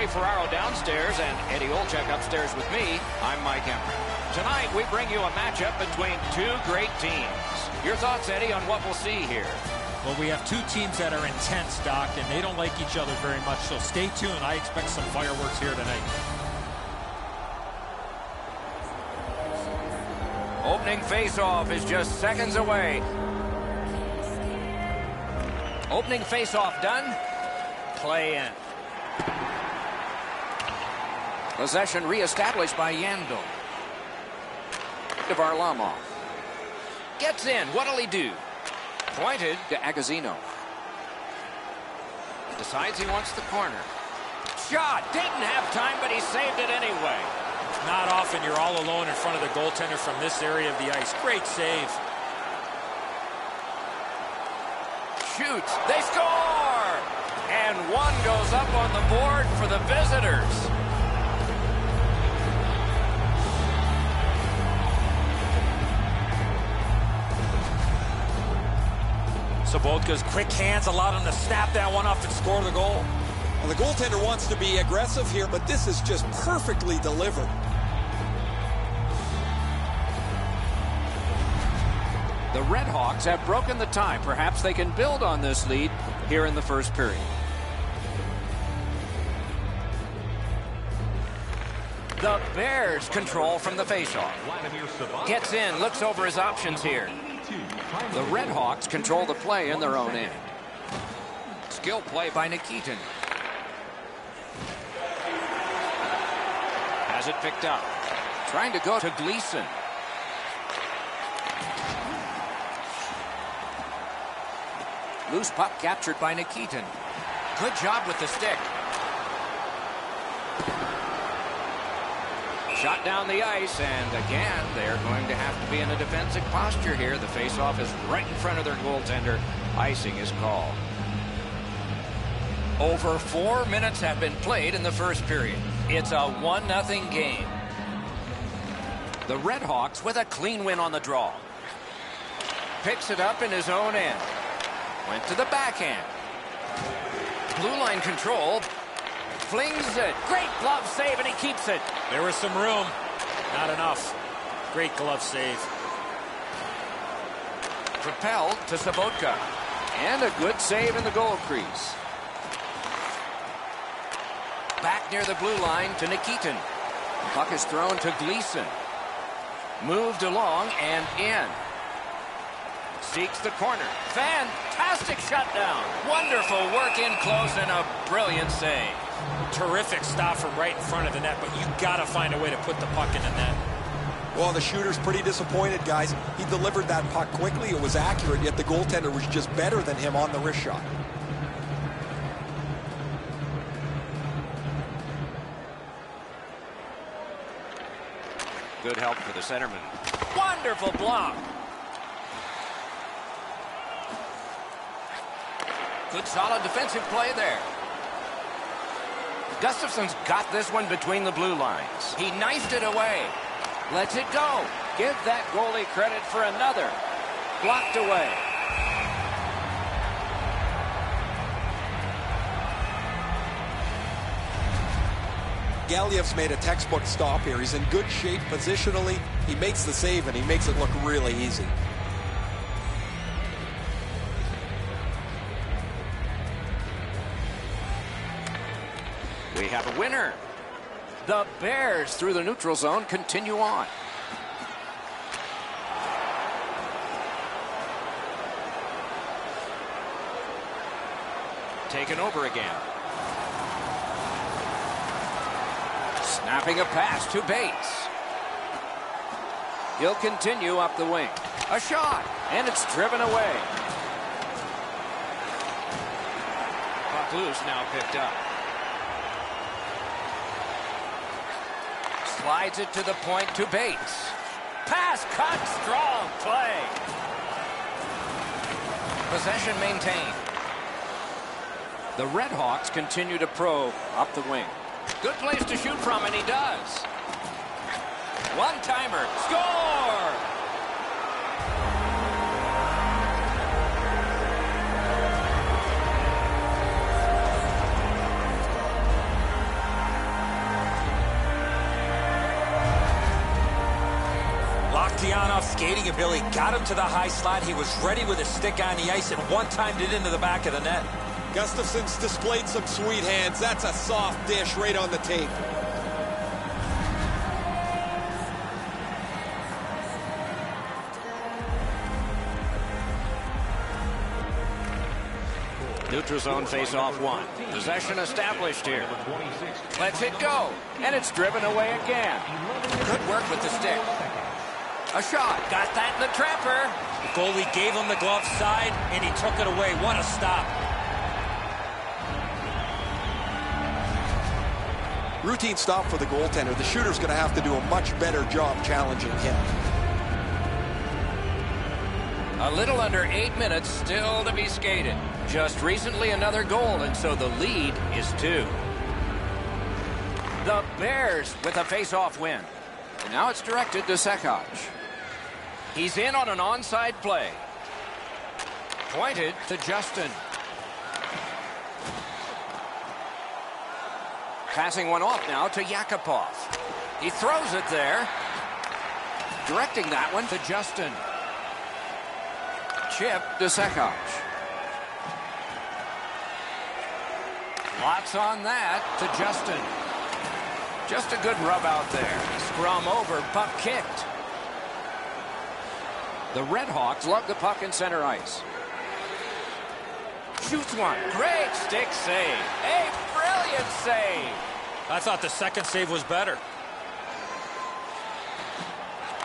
evening, everyone, with Ray Ferraro downstairs and Eddie Olczyk upstairs with me. I'm Mike Emrick. Tonight, we bring you a matchup between two great teams. Your thoughts, Eddie, on what we'll see here? Well, we have two teams that are intense, Doc, and they don't like each other very much, so stay tuned. I expect some fireworks here tonight. Opening faceoff is just seconds away. Opening faceoff done. Play in. Possession reestablished by Yandle. To Varlamov. Gets in. What'll he do? Pointed to Agazino. Decides he wants the corner. Shot. Didn't have time, but he saved it anyway. Not often you're all alone in front of the goaltender from this area of the ice. Great save. Shoots. They score! And one goes up on the board for the visitors. Sobotka's quick hands allowed him to snap that one off and score the goal. Well, the goaltender wants to be aggressive here, but this is just perfectly delivered. The Redhawks have broken the tie. Perhaps they can build on this lead here in the first period. The Bears control from the faceoff. Gets in, looks over his options here. The Redhawks control the play in their own end. Skill play by Nikitin. Has it picked up. Trying to go to Gleason. Loose puck captured by Nikitin. Good job with the stick. Shot down the ice, and again, they're going to have to be in a defensive posture here. The faceoff is right in front of their goaltender. Icing is called. Over four minutes have been played in the first period. It's a 1-0 game. The Redhawks with a clean win on the draw. Picks it up in his own end. Went to the backhand. Blue line control. Flings it. Great glove save, and he keeps it. There was some room. Not enough. Great glove save. Propelled to Sobotka. And a good save in the goal crease. Back near the blue line to Nikitin. Puck is thrown to Gleason. Moved along and in. Seeks the corner. Fantastic shutdown. Wonderful work in close and a brilliant save. Terrific stop from right in front of the net, but you got to find a way to put the puck in the net. Well, the shooter's pretty disappointed, guys. He delivered that puck quickly. It was accurate, yet the goaltender was just better than him on the wrist shot. Good help for the centerman. Wonderful block. Good solid defensive play there. Gustafson's got this one between the blue lines. He knifed it away. Lets it go. Give that goalie credit for another. Blocked away. Galiev's made a textbook stop here. He's in good shape positionally. He makes the save, and he makes it look really easy. The Bears through the neutral zone continue on. Taken over again. Snapping a pass to Bates. He'll continue up the wing. A shot, and it's driven away. Loose now picked up. Slides it to the point to Bates. Pass cut, strong play. Possession maintained. The Red Hawks continue to probe up the wing. Good place to shoot from, and he does. One-timer. Score! Marcianoff's skating ability got him to the high slot. He was ready with his stick on the ice and one-timed it into the back of the net. Gustafson's displayed some sweet hands. That's a soft dish right on the tape. Neutral zone face-off one. Possession established here. Let's it go. And it's driven away again. Good work with the stick. A shot. Got that in the trapper. The goalie gave him the glove side, and he took it away. What a stop. Routine stop for the goaltender. The shooter's going to have to do a much better job challenging him. A little under eight minutes still to be skated. Just recently another goal, and so the lead is two. The Bears with a face-off win. And now it's directed to Sekach. He's in on an onside play. Pointed to Justin. Passing one off now to Yakupov. He throws it there. Directing that one to Justin. Chip to Sekach. Lots on that to Justin. Just a good rub out there. Scrum over, puck kicked. The Redhawks love the puck in center ice. Shoots one. Great stick save. A brilliant save. I thought the second save was better.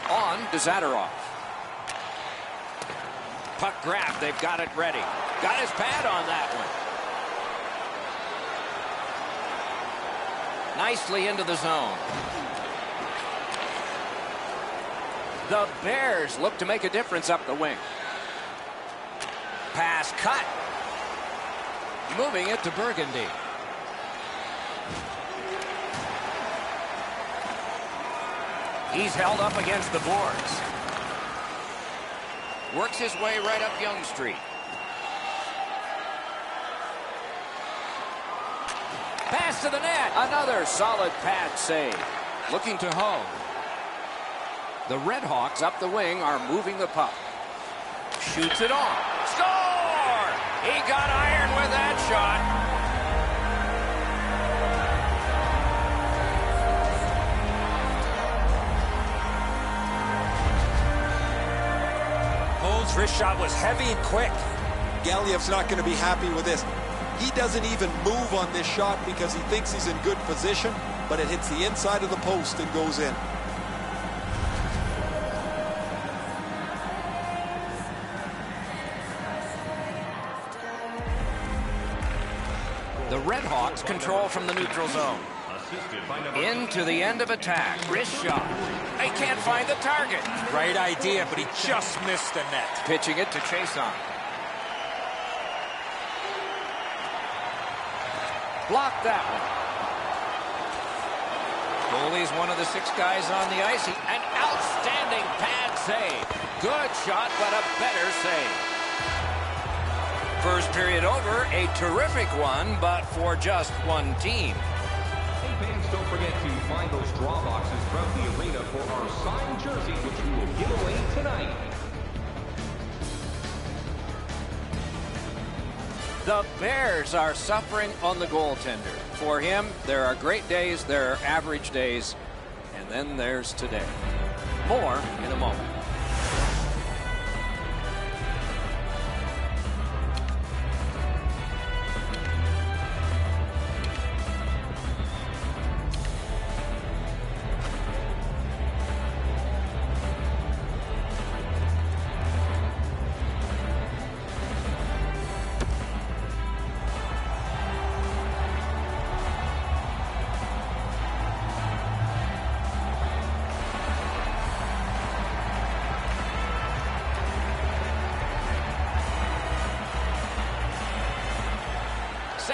On to Zadorov. Puck grab. They've got it ready. Got his pad on that one. Nicely into the zone. The Bears look to make a difference up the wing. Pass cut. Moving it to Burgundy. He's held up against the boards. Works his way right up Young Street. Pass to the net. Another solid pad save. Looking to home. The Redhawks up the wing are moving the puck. Shoots it on. Score! He got iron with that shot. Holmes' wrist shot was heavy and quick. Galiev's not going to be happy with this. He doesn't even move on this shot because he thinks he's in good position, but it hits the inside of the post and goes in. Redhawks control from the neutral zone. Into the end of attack. Wrist shot. They can't find the target. Great idea, but he just missed the net. Pitching it to Chiasson. Blocked that one. Goalie's one of the six guys on the ice. An outstanding pad save. Good shot, but a better save. First period over, a terrific one, but for just one team. Hey fans, don't forget to find those draw boxes from the arena for our signed jerseys, which we will give away tonight. The Bears are suffering on the goaltender. For him, there are great days, there are average days, and then there's today. More in a moment.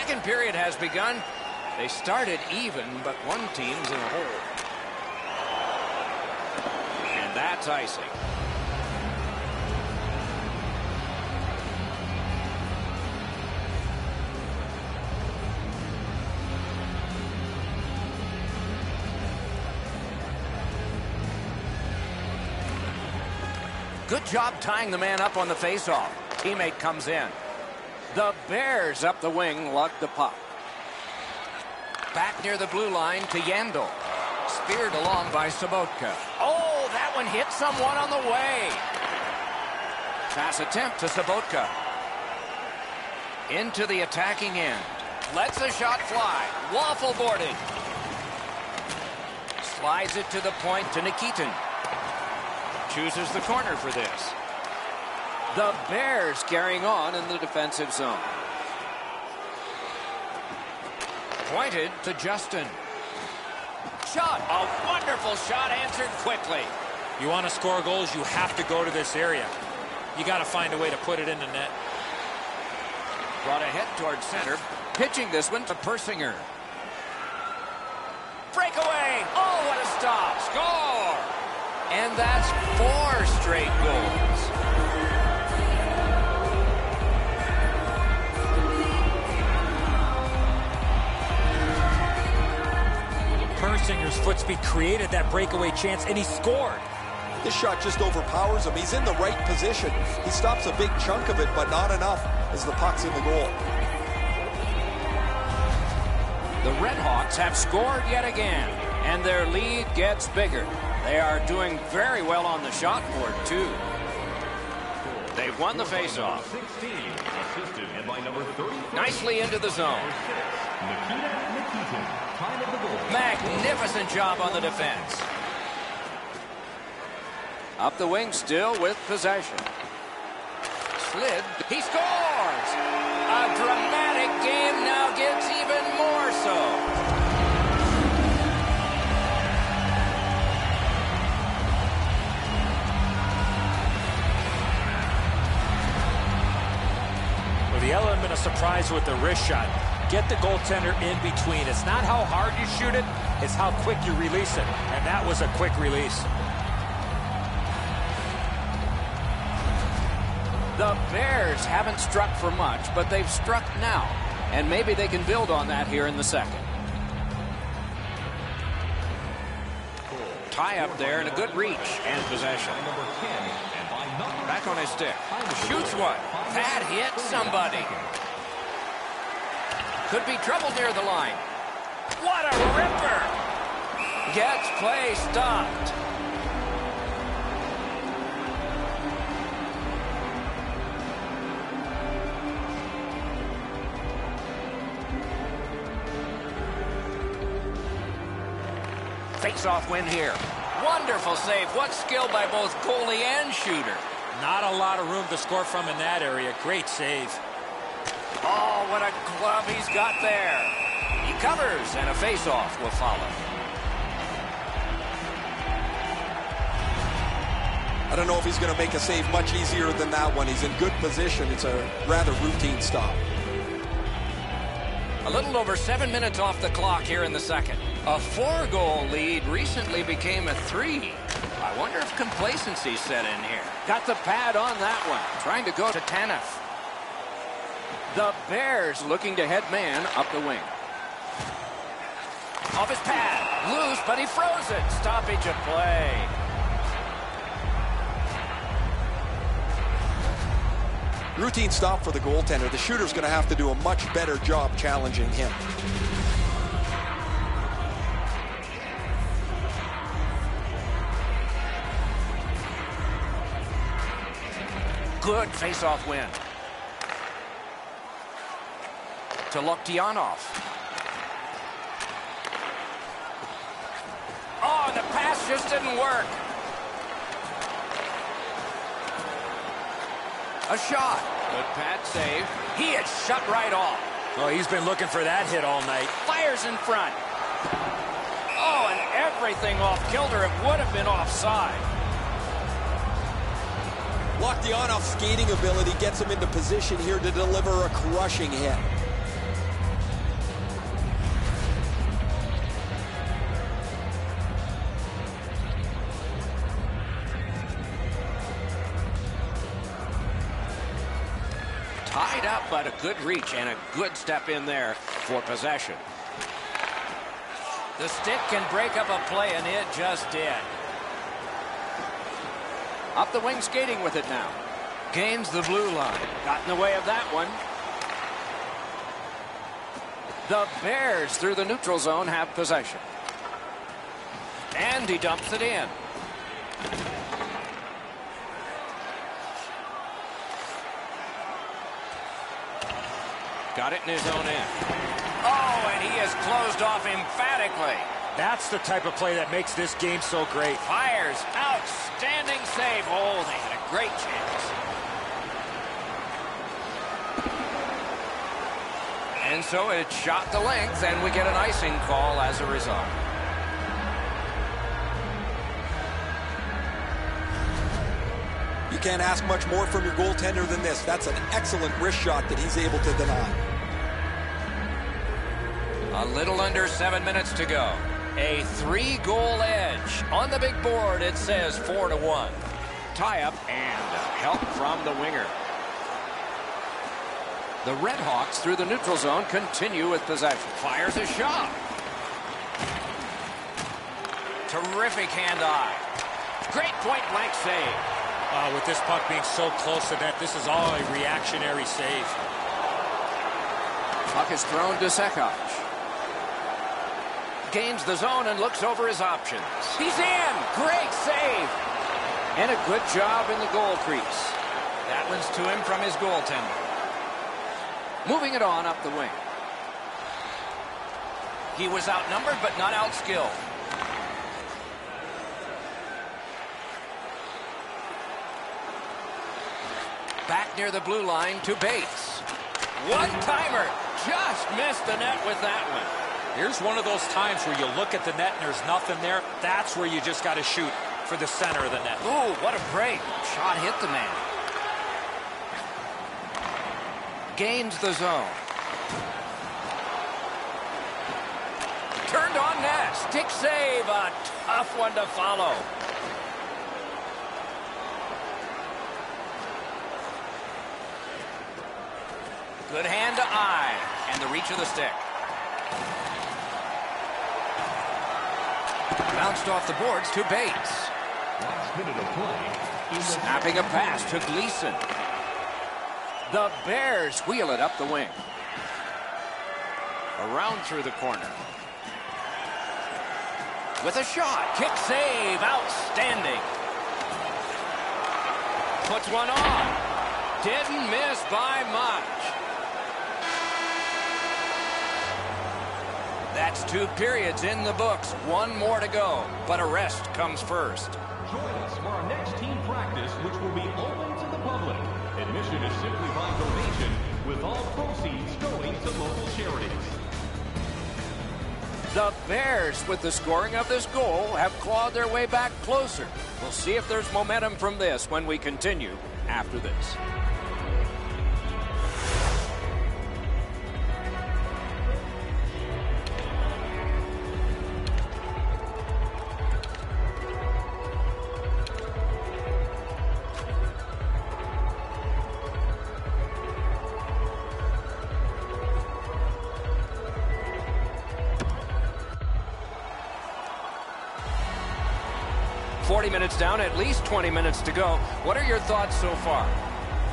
Second period has begun. They started even, but one team's in a hole. And that's icing. Good job tying the man up on the faceoff. Teammate comes in. The Bears up the wing lug the puck. Back near the blue line to Yandle. Speared along by Sobotka. Oh, that one hit someone on the way. Pass attempt to Sobotka. Into the attacking end. Lets the shot fly. Waffle boarded. Slides it to the point to Nikitin. Chooses the corner for this. The Bears carrying on in the defensive zone. Pointed to Justin. Shot. A wonderful shot answered quickly. You want to score goals, you have to go to this area. You got to find a way to put it in the net. Brought ahead towards center. Pitching this one to Persinger. Breakaway. Oh, what a stop. Score. And that's four straight goals. Persinger's foot speed created that breakaway chance, and he scored. This shot just overpowers him. He's in the right position. He stops a big chunk of it, but not enough as the puck's in the goal. The Redhawks have scored yet again, and their lead gets bigger. They are doing very well on the shot board, too. Won the faceoff. 16, assisted and by number 30. Nicely into the zone. Magnificent job on the defense. Up the wing still with possession. Slid. He scores! A dramatic game now gets even more so. The element of surprise with the wrist shot. Get the goaltender in between. It's not how hard you shoot it, it's how quick you release it. And that was a quick release. The Bears haven't struck for much, but they've struck now. And maybe they can build on that here in the second. Tie up there and a good reach and possession. Number 10, and Back on his stick. Shoots one. That hit somebody. Could be trouble near the line. What a ripper! Gets play stopped. Face-off win here. Wonderful save. What skill by both goalie and shooter. Not a lot of room to score from in that area. Great save. Oh, what a glove he's got there. He covers, and a face-off will follow. I don't know if he's going to make a save much easier than that one. He's in good position. It's a rather routine stop. A little over seven minutes off the clock here in the second. A four-goal lead recently became a three. I wonder if complacency set in here. Got the pad on that one. Trying to go to Tanev. The Bears looking to head man up the wing. Off his pad. Loose, but he froze it. Stoppage of play. Routine stop for the goaltender. The shooter's going to have to do a much better job challenging him. Good face-off win. To Loktionov. Oh, the pass just didn't work. A shot. Good pad save. He is shut right off. Oh, he's been looking for that hit all night. Fires in front. Oh, and everything off kilter. It would have been offside. Loktionov's skating ability gets him into position here to deliver a crushing hit. Tied up, but a good reach and a good step in there for possession. The stick can break up a play, and it just did. Up the wing skating with it now. Gains the blue line. Got in the way of that one. The Bears through the neutral zone have possession. And he dumps it in. Got it in his own end. Oh, and he has closed off emphatically. That's the type of play that makes this game so great. Fires. Outstanding save. Oh, they had a great chance. And so it shot the length, and we get an icing call as a result. You can't ask much more from your goaltender than this. That's an excellent wrist shot that he's able to deny. A little under seven minutes to go. A three-goal edge. On the big board, it says four to one. Tie-up and help from the winger. The Redhawks through the neutral zone continue with possession. Fires a shot. Terrific hand-eye. Great point-blank save. Uh, with this puck being so close to that, this is all a reactionary save. Puck is thrown to Sekach. Gains the zone and looks over his options. He's in. Great save. And a good job in the goal crease. That one's to him from his goaltender. Moving it on up the wing. He was outnumbered but not outskilled. Back near the blue line to Bates. One-timer. Just missed the net with that one. Here's one of those times where you look at the net and there's nothing there. That's where you just got to shoot for the center of the net. Ooh, what a break. Shot hit the man. Gains the zone. Turned on net. Stick save. A tough one to follow. Good hand to eye. And the reach of the stick. Bounced off the boards to Bates. Last minute of play. Snapping a pass to Gleason. The Bears wheel it up the wing. Around through the corner. With a shot. Kick save. Outstanding. Puts one on. Didn't miss by much. That's two periods in the books. One more to go. But a rest comes first. Join us for our next team practice, which will be open to the public. Admission is simply by donation, with all proceeds going to local charities. The Bears, with the scoring of this goal, have clawed their way back closer. We'll see if there's momentum from this when we continue after this. Down, at least 20 minutes to go. What are your thoughts so far?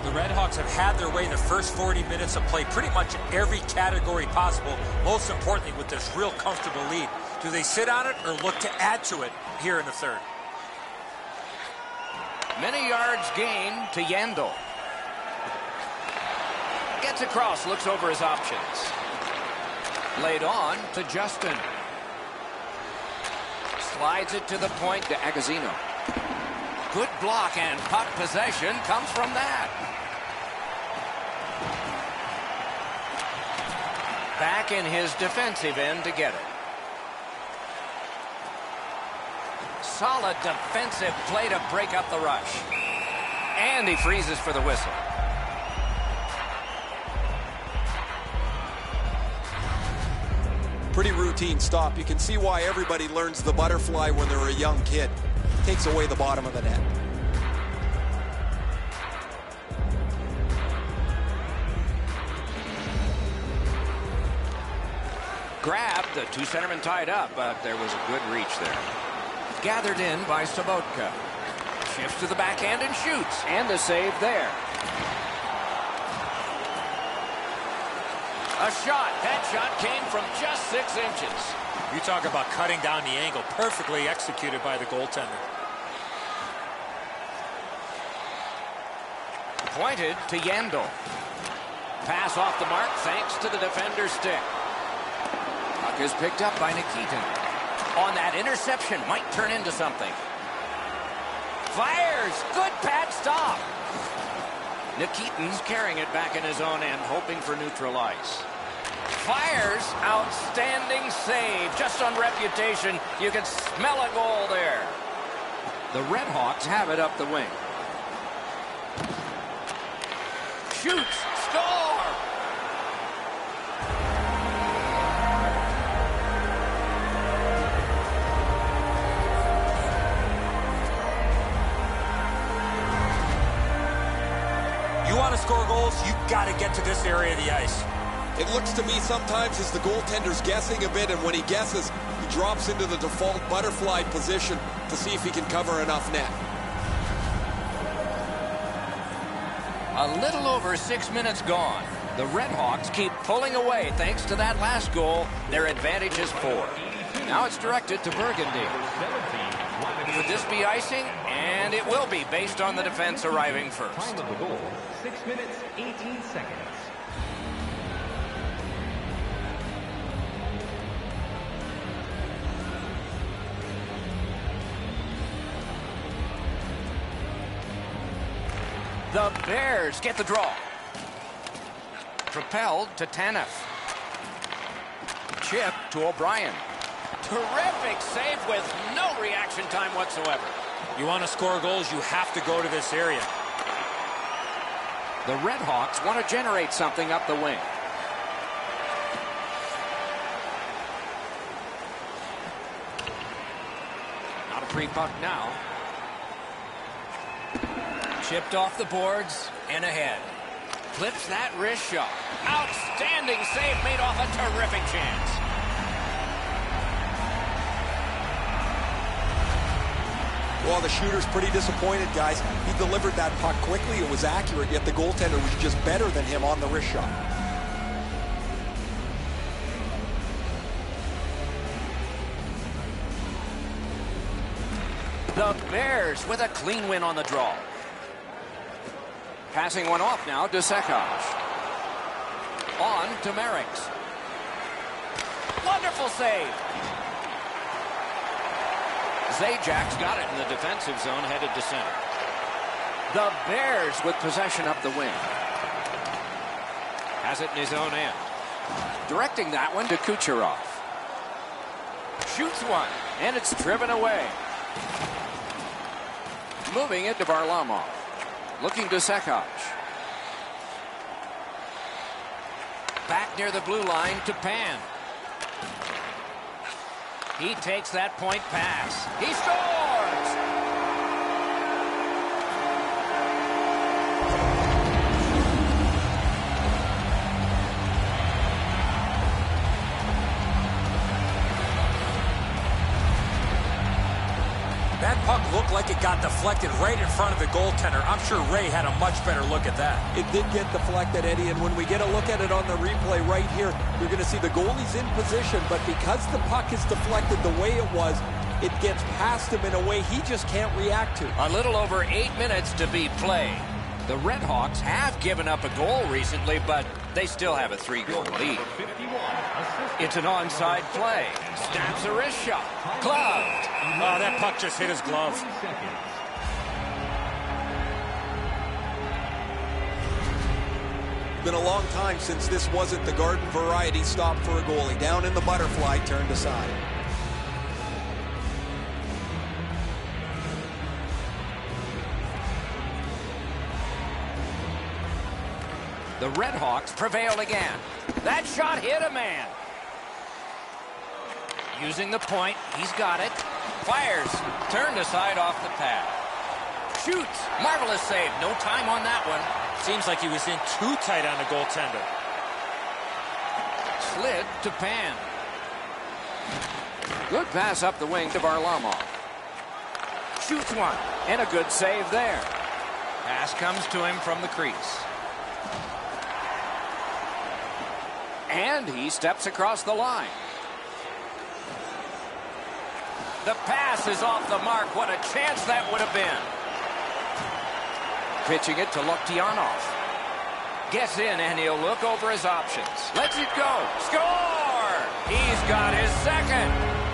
The Redhawks have had their way in the first 40 minutes of play pretty much in every category possible, most importantly with this real comfortable lead. Do they sit on it or look to add to it here in the third? Many yards gained to Yandle. Gets across, looks over his options. Laid on to Justin. Slides it to the point to Agazino. Good block and puck possession comes from that. Back in his defensive end to get it. Solid defensive play to break up the rush. And he freezes for the whistle. Pretty routine stop. You can see why everybody learns the butterfly when they're a young kid. Takes away the bottom of the net. Grabbed, the two centermen tied up, but there was a good reach there. Gathered in by Sobotka. Shifts to the backhand and shoots. And the save there. A shot. That shot came from just six inches. You talk about cutting down the angle. Perfectly executed by the goaltender. Pointed to Yandle. Pass off the mark thanks to the defender's stick. Puck is picked up by Nikitin. On that interception might turn into something. Fires. Good pad stop. Nikitin's carrying it back in his own end, hoping for neutral ice. Fires. Outstanding save. Just on reputation, you can smell a goal there. The Red Hawks have it up the wing. Shoots. Score! You want to score goals, you got to get to this area of the ice. It looks to me sometimes as the goaltender's guessing a bit, and when he guesses, he drops into the default butterfly position to see if he can cover enough net. A little over six minutes gone. The Red Hawks keep pulling away thanks to that last goal. Their advantage is four. Now it's directed to Burgundy. Would this be icing? And it will be based on the defense arriving first. Time of the goal, 6 minutes, 18 seconds. The Bears get the draw. Propelled to Tanev. Chip to O'Brien. Terrific save with no reaction time whatsoever. You want to score goals, you have to go to this area. The Red Hawks want to generate something up the wing. Not a free puck now. Chipped off the boards and ahead. Clips that wrist shot. Outstanding save made off a terrific chance. Well, the shooter's pretty disappointed, guys. He delivered that puck quickly. It was accurate, yet the goaltender was just better than him on the wrist shot. The Bears with a clean win on the draw. Passing one off now to Sekach. On to Merricks. Wonderful save. Zajac's got it in the defensive zone, headed to center. The Bears with possession up the wing. Has it in his own end. Directing that one to Kucherov. Shoots one, and it's driven away. Moving it to Varlamov. Looking to Sekach. Back near the blue line to Pan. He takes that point pass. He scores! It got deflected right in front of the goaltender. I'm sure Ray had a much better look at that. It did get deflected, Eddie, and when we get a look at it on the replay right here, you're going to see the goalie's in position, but because the puck is deflected the way it was, it gets past him in a way he just can't react to. A little over eight minutes to be played. The Redhawks have given up a goal recently, but they still have a three-goal lead. It's an onside play. Snaps a wrist shot. Gloved. Oh, that puck just hit his glove. 40 seconds. Been a long time since this wasn't the garden variety stop for a goalie. Down in the butterfly, turned aside. The Red Hawks prevail again. That shot hit a man. Using the point, he's got it. Fires, turned aside off the pad. Shoots, marvelous save. No time on that one. Seems like he was in too tight on the goaltender. Slid to Pan. Good pass up the wing to Varlamov. Shoots one. And a good save there. Pass comes to him from the crease. And he steps across the line. The pass is off the mark. What a chance that would have been. Pitching it to Loktionov. Gets in and he'll look over his options. Lets it go. Score! He's got his second.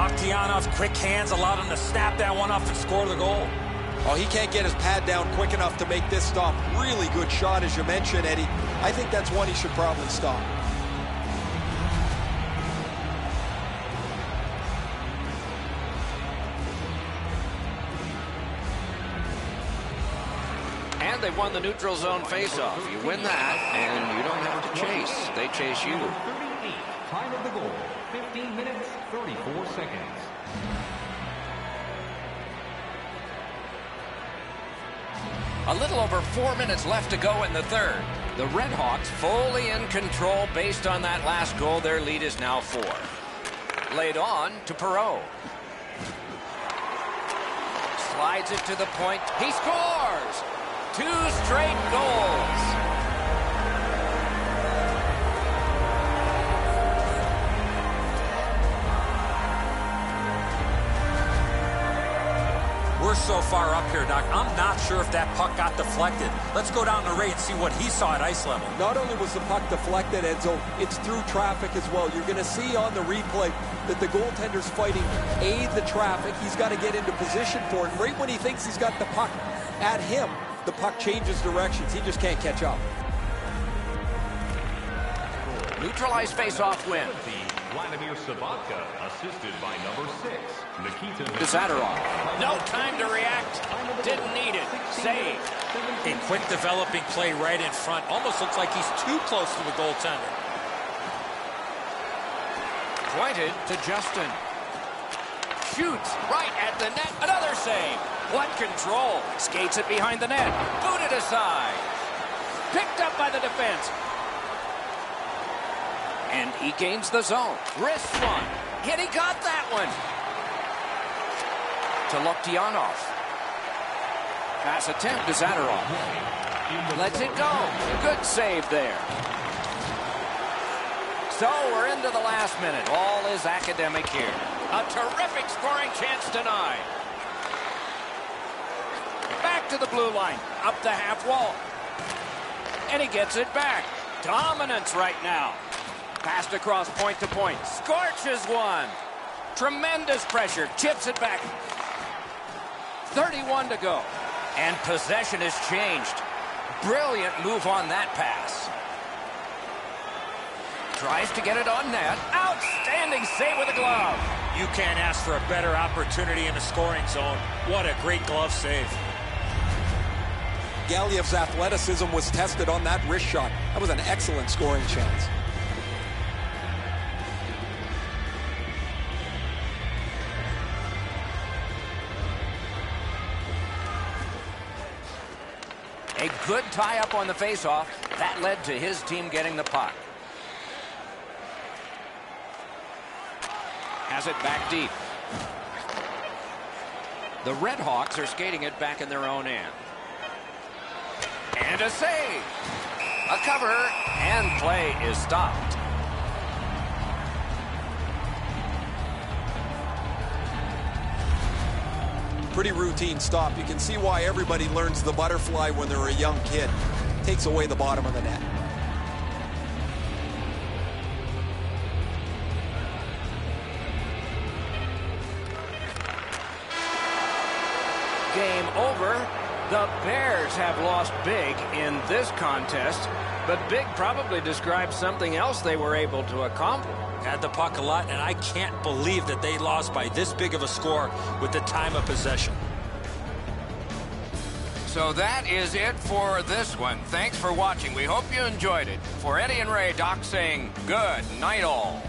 Loktionov, quick hands, allowed him to snap that one off and score the goal. Oh, he can't get his pad down quick enough to make this stop. Really good shot, as you mentioned, Eddie. I think that's one he should probably stop. And they won the neutral zone faceoff. You win that, and you don't have to chase. They chase you. 38. Time of the goal. 15 minutes, 34 seconds. A little over four minutes left to go in the third. The Red Hawks fully in control based on that last goal. Their lead is now four. Laid on to Perot. Slides it to the point. He scores! Two straight goals. So far up here, Doc. I'm not sure if that puck got deflected. Let's go down to Ray and see what he saw at ice level. Not only was the puck deflected, Enzo, it's through traffic as well. You're going to see on the replay that the goaltender's fighting A, the traffic. He's got to get into position for it. Right when he thinks he's got the puck at him, the puck changes directions. He just can't catch up. Neutralized face-off win. Vladimir Sobotka, assisted by number six, Nikita Zadorov. No time to react. Didn't need it. Save. A quick developing play right in front. Almost looks like he's too close to the goaltender. Pointed to Justin. Shoots right at the net. Another save. What control. Skates it behind the net. Booted aside. Picked up by the defense. And he gains the zone. Wrist one. Yet he got that one. To Loktionov. Pass attempt to Zadorov. Lets it go. Good save there. So we're into the last minute. All is academic here. A terrific scoring chance denied. Back to the blue line. Up the half wall. And he gets it back. Dominance right now. Passed across point to point. Scorches one. Tremendous pressure. Chips it back. 31 to go. And possession has changed. Brilliant move on that pass. Tries to get it on net. Outstanding save with a glove. You can't ask for a better opportunity in the scoring zone. What a great glove save. Galiev's athleticism was tested on that wrist shot. That was an excellent scoring chance. Good tie-up on the faceoff. That led to his team getting the puck. Has it back deep. The Red Hawks are skating it back in their own end. And a save. A cover, and play is stopped. Pretty routine stop. You can see why everybody learns the butterfly when they're a young kid. Takes away the bottom of the net. Game over. The Bears have lost big in this contest, but big probably describes something else they were able to accomplish. Had the puck a lot, and I can't believe that they lost by this big of a score with the time of possession. So that is it for this one. Thanks for watching. We hope you enjoyed it. For Eddie and Ray, Doc saying good night all.